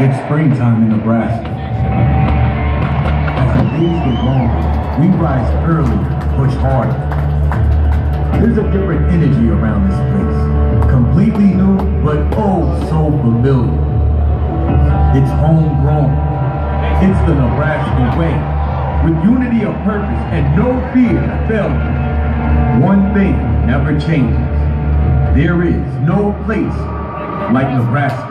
It's springtime in Nebraska. As the days get longer, we rise early, push harder. There's a different energy around this place. Completely new, but oh so familiar. It's homegrown. It's the Nebraska way. With unity of purpose and no fear of failure. One thing never changes. There is no place like Nebraska.